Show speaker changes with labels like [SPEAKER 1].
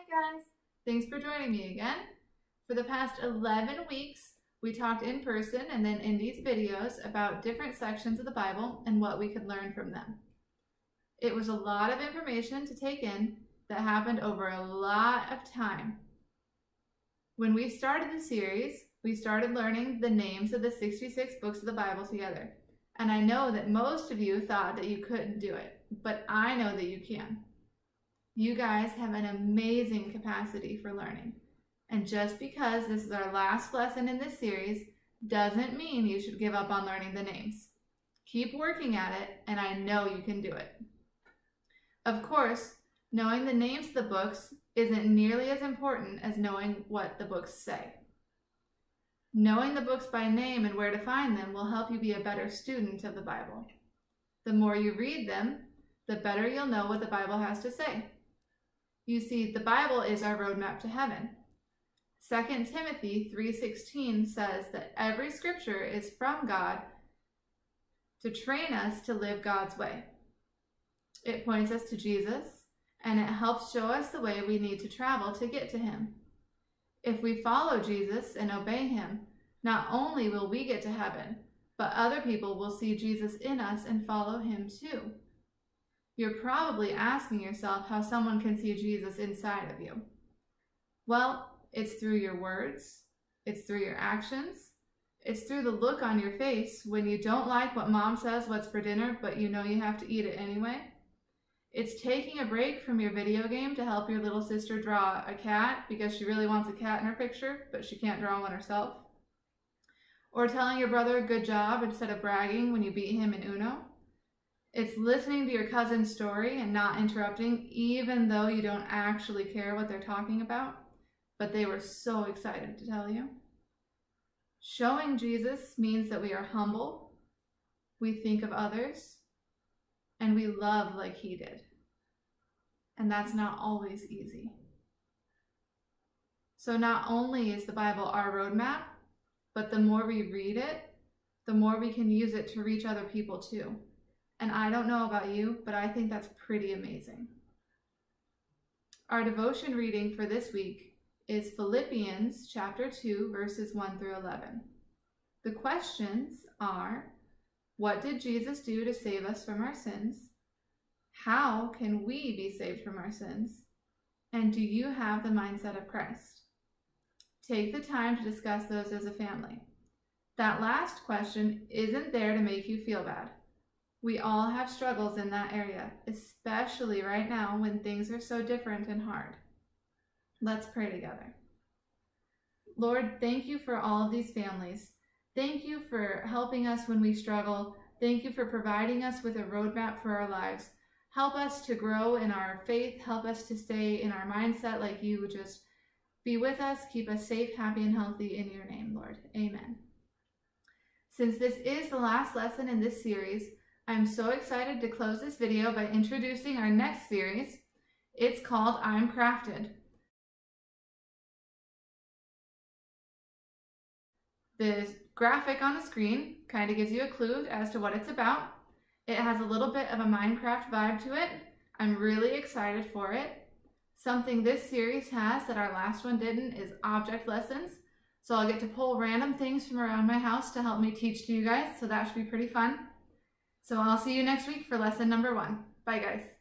[SPEAKER 1] Hi guys, thanks for joining me again. For the past 11 weeks, we talked in person and then in these videos about different sections of the Bible and what we could learn from them. It was a lot of information to take in that happened over a lot of time. When we started the series, we started learning the names of the 66 books of the Bible together. And I know that most of you thought that you couldn't do it, but I know that you can. You guys have an amazing capacity for learning. And just because this is our last lesson in this series doesn't mean you should give up on learning the names. Keep working at it, and I know you can do it. Of course, knowing the names of the books isn't nearly as important as knowing what the books say. Knowing the books by name and where to find them will help you be a better student of the Bible. The more you read them, the better you'll know what the Bible has to say. You see, the Bible is our roadmap to heaven. 2 Timothy 3:16 says that every scripture is from God to train us to live God's way. It points us to Jesus and it helps show us the way we need to travel to get to him. If we follow Jesus and obey him, not only will we get to heaven, but other people will see Jesus in us and follow him too. You're probably asking yourself how someone can see Jesus inside of you. Well, it's through your words, it's through your actions, it's through the look on your face when you don't like what mom says what's for dinner, but you know you have to eat it anyway. It's taking a break from your video game to help your little sister draw a cat because she really wants a cat in her picture, but she can't draw one herself. Or telling your brother good job instead of bragging when you beat him in Uno. It's listening to your cousin's story and not interrupting, even though you don't actually care what they're talking about, but they were so excited to tell you. Showing Jesus means that we are humble, we think of others, and we love like he did. And that's not always easy. So, not only is the Bible our roadmap, but the more we read it, the more we can use it to reach other people too. And I don't know about you, but I think that's pretty amazing. Our devotion reading for this week is Philippians chapter 2, verses 1 through 11. The questions are What did Jesus do to save us from our sins? How can we be saved from our sins? And do you have the mindset of Christ? Take the time to discuss those as a family. That last question isn't there to make you feel bad. We all have struggles in that area, especially right now when things are so different and hard. Let's pray together. Lord, thank you for all of these families. Thank you for helping us when we struggle. Thank you for providing us with a roadmap for our lives. Help us to grow in our faith. Help us to stay in our mindset like you just be with us. Keep us safe, happy, and healthy in your name, Lord. Amen. Since this is the last lesson in this series, I'm so excited to close this video by introducing our next series. It's called I'm Crafted. The graphic on the screen kind of gives you a clue as to what it's about. It has a little bit of a Minecraft vibe to it. I'm really excited for it. Something this series has that our last one didn't is object lessons. So I'll get to pull random things from around my house to help me teach to you guys. So that should be pretty fun. So I'll see you next week for lesson number one. Bye guys.